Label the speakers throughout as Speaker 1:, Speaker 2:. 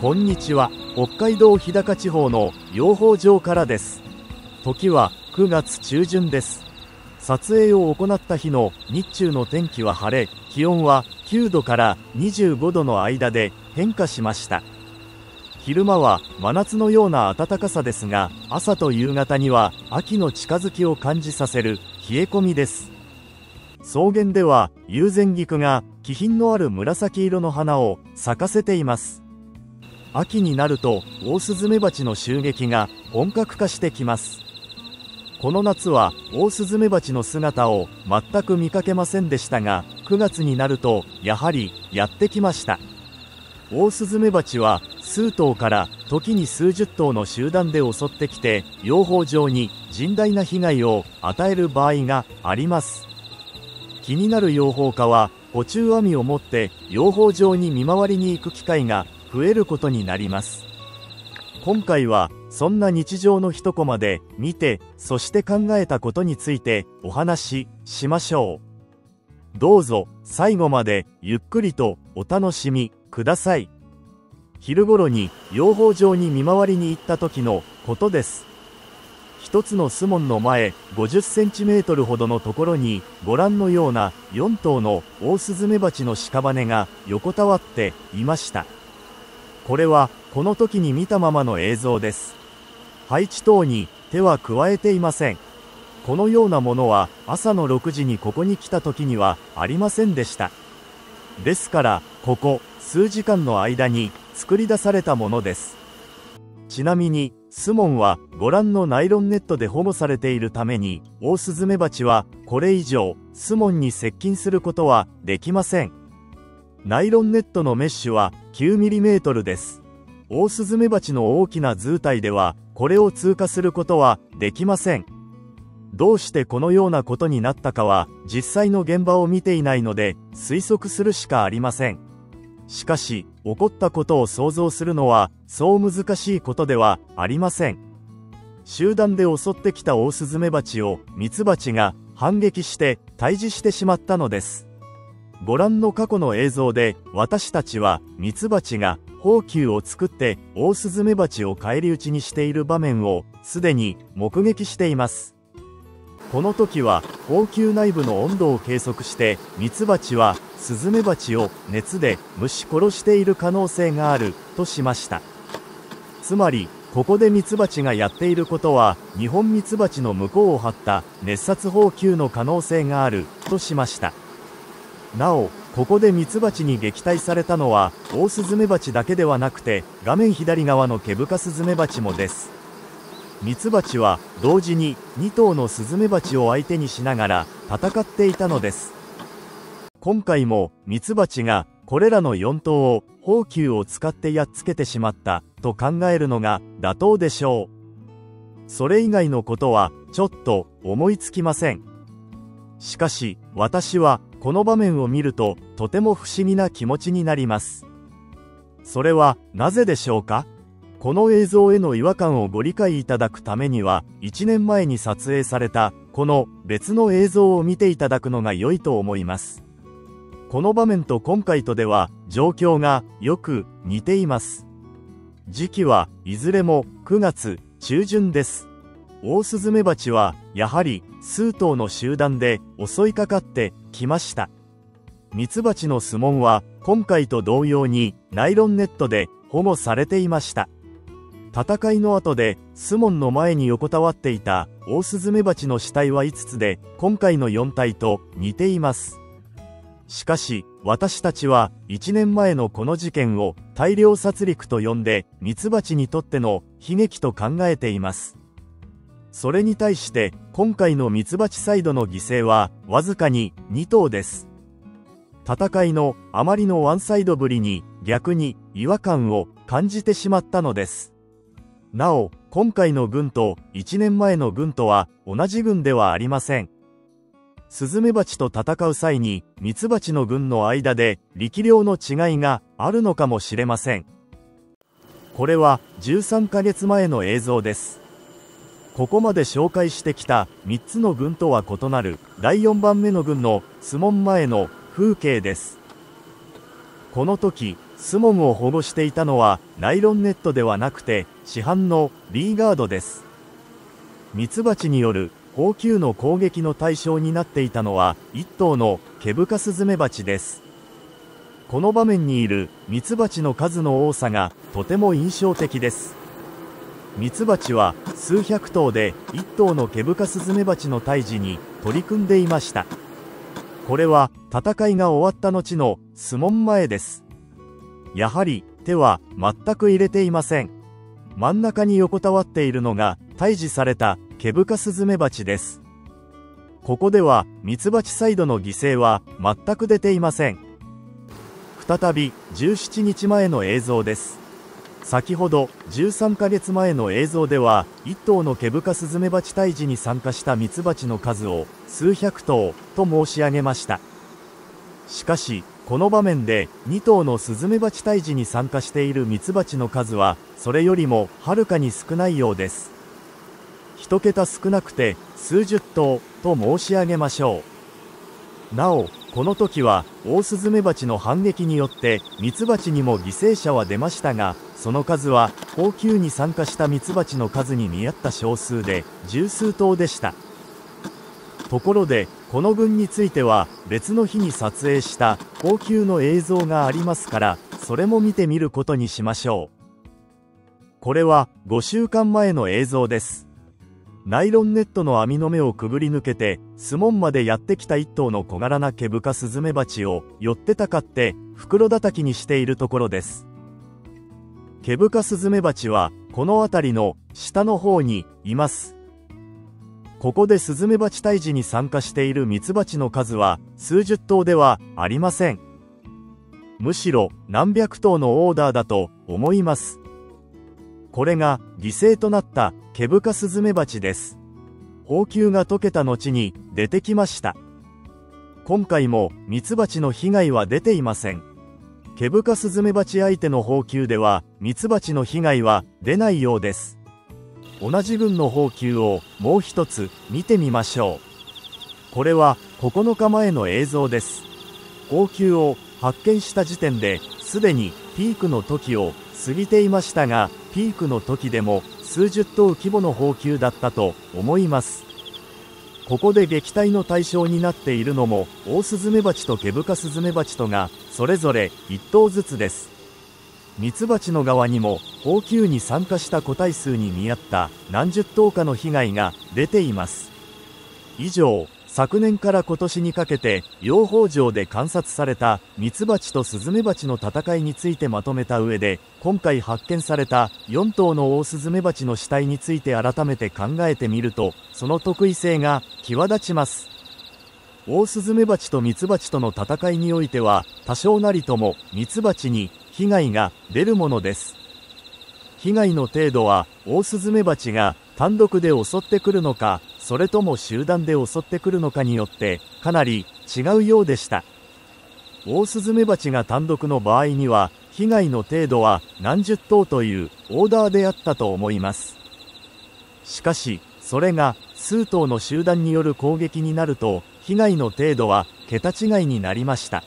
Speaker 1: こんにちは。北海道日高地方の養蜂場からです。時は9月中旬です。撮影を行った日の日中の天気は晴れ気温は9度から25度の間で変化しました。昼間は真夏のような暖かさですが朝と夕方には秋の近づきを感じさせる冷え込みです。草原では友禅菊が気品のある紫色の花を咲かせています。秋になるとオオスズメバチの襲撃が本格化してきます。この夏はオオスズメバチの姿を全く見かけませんでしたが9月になるとやはりやってきました。オオスズメバチは数頭から時に数十頭の集団で襲ってきて養蜂場に甚大な被害を与える場合があります。気になる養蜂家は補充網を持って養蜂場に見回りに行く機会が増えることになります。今回はそんな日常の一コマで見てそして考えたことについてお話ししましょう。どうぞ最後までゆっくりとお楽しみください。昼頃に養蜂場に見回りに行った時のことです。一つの巣門の前50センチメートルほどのところにご覧のような4頭のオオスズメバチの屍が横たわっていました。これはこの時に見たままの映像です。配置等に手は加えていません。このようなものは朝の6時にここに来た時にはありませんでした。ですからここ数時間の間に作り出されたものです。ちなみにスモンはご覧のナイロンネットで保護されているためにオオスズメバチはこれ以上スモンに接近することはできません。ナイロンネットのメッシュは 9mm です。オオスズメバチの大きな図体ではこれを通過することはできません。どうしてこのようなことになったかは実際の現場を見ていないので推測するしかありません。しかし起こったことを想像するのはそう難しいことではありません。集団で襲ってきたオオスズメバチをミツバチが反撃して退治してしまったのです。ご覧の過去の映像で私たちはミツバチが蜂球を作ってオオスズメバチを返り討ちにしている場面をすでに目撃しています。この時は蜂球内部の温度を計測してミツバチはスズメバチを熱で蒸し殺している可能性があるとしました。つまりここでミツバチがやっていることはニホンミツバチの向こうを張った熱殺蜂球の可能性があるとしました。なおここでミツバチに撃退されたのはオオスズメバチだけではなくて画面左側のケブカスズメバチもです。ミツバチは同時に2頭のスズメバチを相手にしながら戦っていたのです。今回もミツバチがこれらの4頭を蜂球を使ってやっつけてしまったと考えるのが妥当でしょう。それ以外のことはちょっと思いつきません。しかし私はこの場面を見るととても不思議な気持ちになります。それはなぜでしょうか？この映像への違和感をご理解いただくためには1年前に撮影されたこの別の映像を見ていただくのが良いと思います。この場面と今回とでは状況がよく似ています。時期はいずれも9月中旬です。オオスズメバチはやはり数頭の集団で襲いかかってきました。ミツバチの巣門は今回と同様にナイロンネットで保護されていました。戦いの後で巣門の前に横たわっていたオオスズメバチの死体は5つで今回の4体と似ています。しかし私たちは1年前のこの事件を大量殺戮と呼んでミツバチにとっての悲劇と考えています。それに対して今回のミツバチサイドの犠牲はわずかに2頭です。戦いのあまりのワンサイドぶりに逆に違和感を感じてしまったのです。なお今回の軍と1年前の軍とは同じ軍ではありません。スズメバチと戦う際にミツバチの軍の間で力量の違いがあるのかもしれません。これは13ヶ月前の映像です。ここまで紹介してきた3つの軍とは異なる第4番目の軍の質問前の風景です。この時スモンを保護していたのはナイロンネットではなくて市販のリーガードです。ミツバチによる高級の攻撃の対象になっていたのは1頭のケブカスズメバチです。この場面にいるミツバチの数の多さがとても印象的です。ミツバチは数百頭で1頭のケブカスズメバチの退治に取り組んでいました。これは戦いが終わった後の相撲前です。やはり手は全く入れていません。真ん中に横たわっているのが退治されたケブカスズメバチです。ここではミツバチサイドの犠牲は全く出ていません。再び17日前の映像です。先ほど13ヶ月前の映像では1頭のケブカスズメバチ退治に参加したミツバチの数を数百頭と申し上げました。しかしこの場面で2頭のスズメバチ退治に参加しているミツバチの数はそれよりもはるかに少ないようです。1桁少なくて数十頭と申し上げましょう。なおこの時はオオスズメバチの反撃によってミツバチにも犠牲者は出ましたがその数は高級に参加したミツバチの数に見合った少数で十数頭でした。ところでこの群については別の日に撮影した高級の映像がありますからそれも見てみることにしましょう。これは5週間前の映像です。ナイロンネットの網の目をくぐり抜けてスモンまでやってきた一頭の小柄な毛深スズメバチを寄ってたかって袋叩きにしているところです。ケブカスズメバチはこの辺りの下の方にいます。ここでスズメバチ退治に参加しているミツバチの数は数十頭ではありません。むしろ何百頭のオーダーだと思います。これが犠牲となったケブカスズメバチです。補給が解けた後に出てきました。今回もミツバチの被害は出ていません。ケブカスズメバチ相手の放給ではミツバチの被害は出ないようです。同じ群の放給をもう一つ見てみましょう。これは9日前の映像です。放給を発見した時点ですでにピークの時を過ぎていましたがピークの時でも数十頭規模の放給だったと思います。ここで撃退の対象になっているのもオオスズメバチとケブカスズメバチとがそれぞれ1頭ずつです。ミツバチの側にも放給に参加した個体数に見合った何十頭かの被害が出ています。以上昨年から今年にかけて養蜂場で観察されたミツバチとスズメバチの戦いについてまとめた上で今回発見された4頭のオオスズメバチの死体について改めて考えてみるとその特異性が際立ちます。オオスズメバチとミツバチとの戦いにおいては多少なりともミツバチに被害が出るものです。被害の程度はオオスズメバチが単独で襲ってくるのかそれとも集団で襲ってくるのかによってかなり違うようでした。オオスズメバチが単独の場合には被害の程度は何十頭というオーダーであったと思います。しかしそれが数頭の集団による攻撃になると被害の程度は桁違いになりました。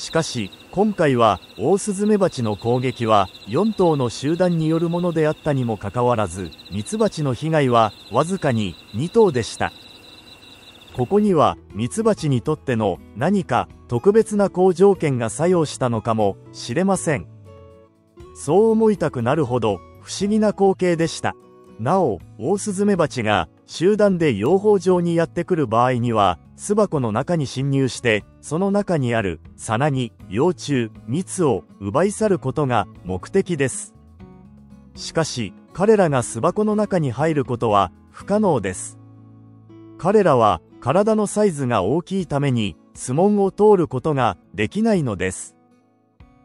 Speaker 1: しかし今回はオオスズメバチの攻撃は4頭の集団によるものであったにもかかわらずミツバチの被害はわずかに2頭でした。ここにはミツバチにとっての何か特別な好条件が作用したのかもしれません。そう思いたくなるほど不思議な光景でした。なおオオスズメバチが集団で養蜂場にやってくる場合には巣箱の中に侵入してその中にあるさなぎ幼虫蜜を奪い去ることが目的です。しかし彼らが巣箱の中に入ることは不可能です。彼らは体のサイズが大きいために巣門を通ることができないのです。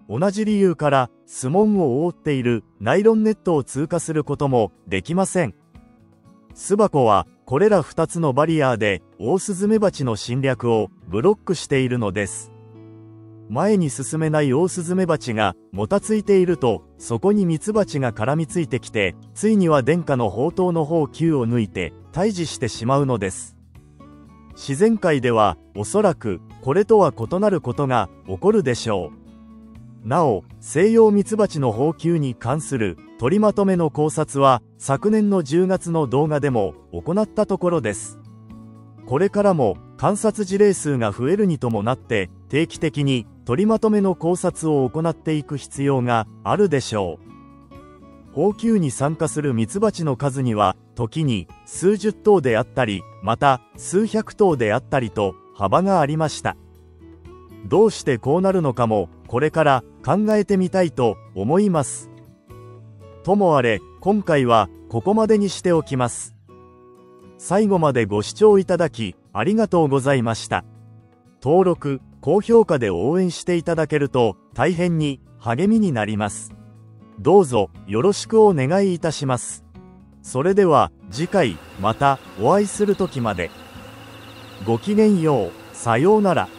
Speaker 1: 同じ理由から巣門を覆っているナイロンネットを通過することもできません。巣箱はこれら2つのバリアーでオオスズメバチの侵略をブロックしているのです。前に進めないオオスズメバチがもたついているとそこにミツバチが絡みついてきてついには殿下の宝刀の方球を抜いて退治してしまうのです。自然界ではおそらくこれとは異なることが起こるでしょう。なお、西洋ミツバチの放給に関する取りまとめの考察は昨年の10月の動画でも行ったところです。これからも観察事例数が増えるに伴って定期的に取りまとめの考察を行っていく必要があるでしょう。放給に参加するミツバチの数には時に数十頭であったりまた数百頭であったりと幅がありましたどうしてこうなるのかもこれから考えてみたいと思いますともあれ今回はここまでにしておきます最後までご視聴いただきありがとうございました登録高評価で応援していただけると大変に励みになりますどうぞよろしくお願いいたします。それでは次回またお会いする時まで。ごきげんよう。さようなら。